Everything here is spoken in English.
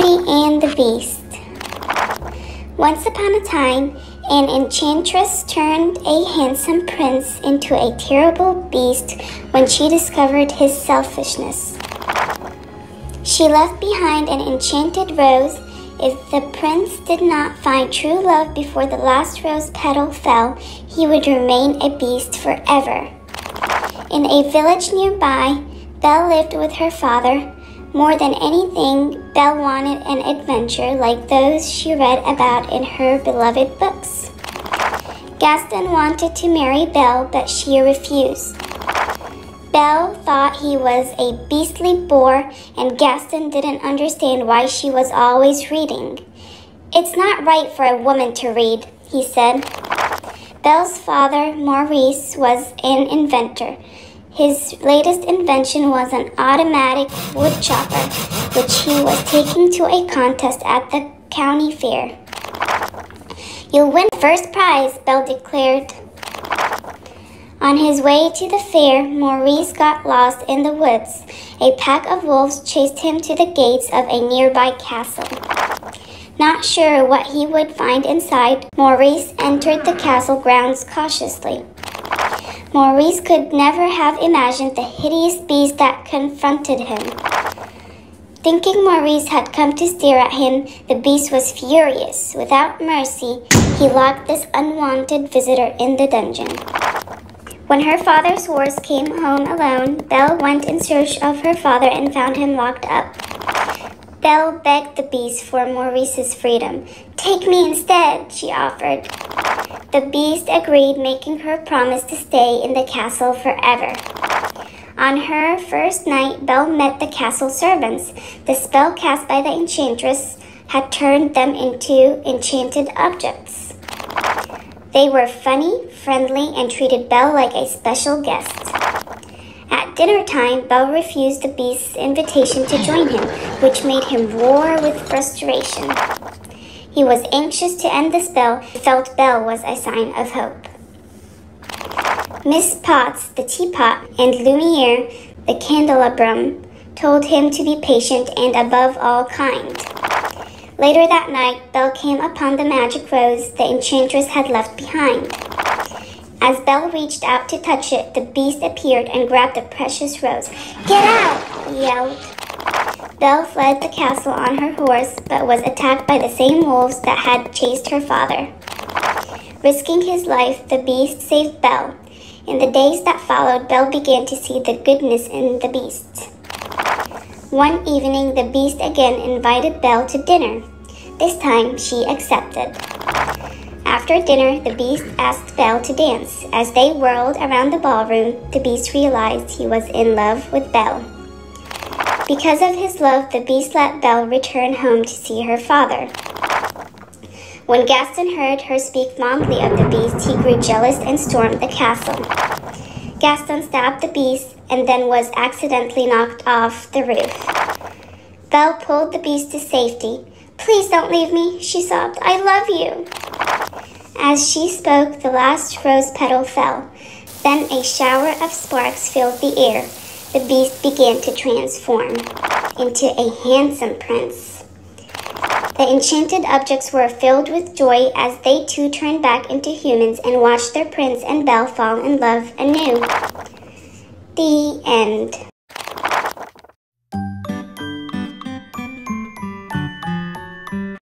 Beauty and the Beast. Once upon a time, an enchantress turned a handsome prince into a terrible beast when she discovered his selfishness. She left behind an enchanted rose. If the prince did not find true love before the last rose petal fell, he would remain a beast forever. In a village nearby, Belle lived with her father. More than anything, Belle wanted an adventure like those she read about in her beloved books. Gaston wanted to marry Belle, but she refused. Belle thought he was a beastly bore, and Gaston didn't understand why she was always reading. It's not right for a woman to read, he said. Belle's father, Maurice, was an inventor. His latest invention was an automatic wood chopper, which he was taking to a contest at the county fair. You'll win first prize, Belle declared. On his way to the fair, Maurice got lost in the woods. A pack of wolves chased him to the gates of a nearby castle. Not sure what he would find inside, Maurice entered the castle grounds cautiously. Maurice could never have imagined the hideous beast that confronted him. Thinking Maurice had come to stare at him, the beast was furious. Without mercy, he locked this unwanted visitor in the dungeon. When her father's horse came home alone, Belle went in search of her father and found him locked up. Belle begged the beast for Maurice's freedom. Take me instead, she offered. The beast agreed, making her promise to stay in the castle forever. On her first night, Belle met the castle servants. The spell cast by the enchantress had turned them into enchanted objects. They were funny, friendly, and treated Belle like a special guest. At dinner time, Belle refused the beast's invitation to join him, which made him roar with frustration. He was anxious to end the spell, felt Belle was a sign of hope. Miss Potts, the teapot, and Lumiere, the candelabrum, told him to be patient and above all kind. Later that night, Belle came upon the magic rose the enchantress had left behind. As Belle reached out to touch it, the beast appeared and grabbed the precious rose. Get out! yelled. Belle fled the castle on her horse, but was attacked by the same wolves that had chased her father. Risking his life, the beast saved Belle. In the days that followed, Belle began to see the goodness in the beast. One evening, the beast again invited Belle to dinner. This time, she accepted. After dinner, the beast asked Belle to dance. As they whirled around the ballroom, the beast realized he was in love with Belle. Because of his love, the beast let Belle return home to see her father. When Gaston heard her speak fondly of the beast, he grew jealous and stormed the castle. Gaston stabbed the beast and then was accidentally knocked off the roof. Belle pulled the beast to safety. Please don't leave me, she sobbed. I love you. As she spoke, the last rose petal fell. Then a shower of sparks filled the air. The beast began to transform into a handsome prince. The enchanted objects were filled with joy as they too turned back into humans and watched their prince and Belle fall in love anew. The end.